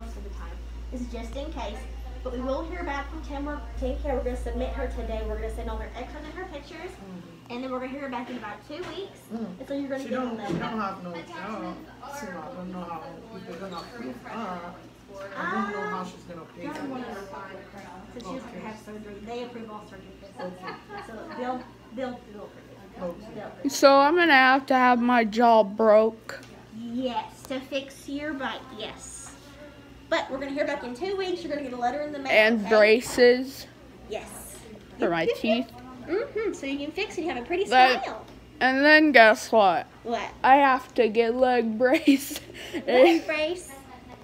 most of the time. This is just in case. But we will hear back from Tamara Take Care. We're going to submit her today. We're going to send all her x-rays and her pictures. And then we're going to hear back in about two weeks. Mm. And so you're going She to get don't, on she don't have no job, so I don't know how they're gonna approve her. I don't know how she's gonna pay That's for one of this. the fine So she doesn't Okay. have surgery. They approve all surgery. Okay. So they'll, they'll, they'll approve it. Okay. They'll approve it. So I'm gonna have to have my jaw broke. Yes, to fix your bite, yes. But we're gonna hear back in two weeks. You're gonna get a letter in the mail. and okay? braces Yes. for my teeth. Mm-hmm. So you can fix it. You have a pretty That- smile. And then guess what? What? I have to get leg brace. Leg brace.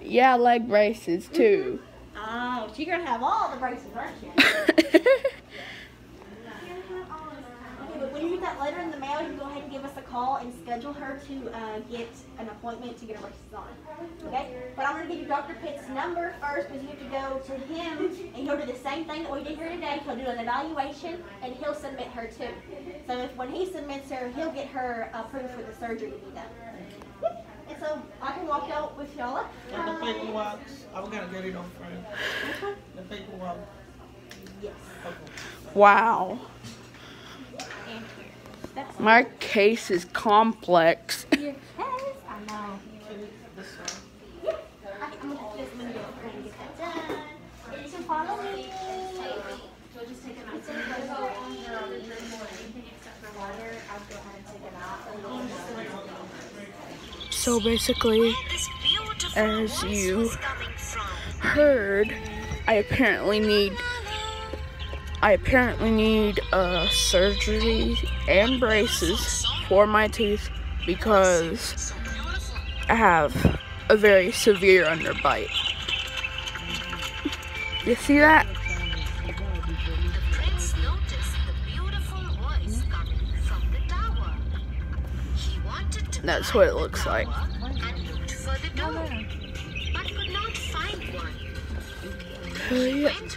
yeah, leg braces too. Oh, so you're gonna have all the braces, aren't you? Okay, but when you get that letter in the mail, you can go ahead and give us a call and schedule her to uh, get an appointment to get her braces on. Okay? But I'm going to give you Dr. Pitt's number first because you have to go to him and he'll do the same thing that we did here today. He'll do an evaluation and he'll submit her too. So if when he submits her, he'll get her approved for the surgery to be done. Yep. And so I can walk out with y'all. And the paperwork, I'm gonna get it on Friday. The paperwork, Yes. wow. And here. That's My case is complex. your case. I know. This one. Yeah, I, I'm gonna just gonna go ahead and get that done. So follow me. You'll just take them out. So you go on your own anything except for water, I'll go ahead and take them out. So basically, as you heard, I apparently need I apparently need uh, surgery and braces for my teeth because I have a very severe underbite. You see that? Prince noticed the beautiful voice coming from the tower. He wanted to That's what it looks like. And